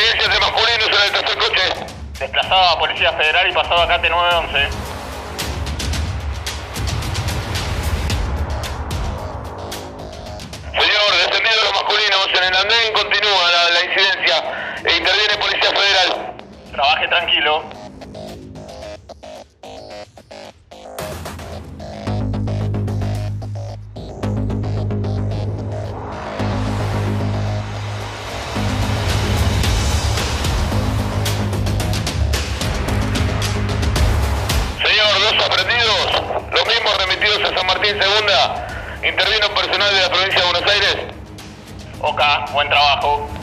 Incidencias de masculinos en el tercer coche. Desplazado a Policía Federal y pasado a CAT 911. Señor, descendido los masculinos, en el andén continúa la, la incidencia e interviene Policía Federal. Trabaje tranquilo. Remitidos a San Martín Segunda. Intervino personal de la provincia de Buenos Aires. Ok, buen trabajo.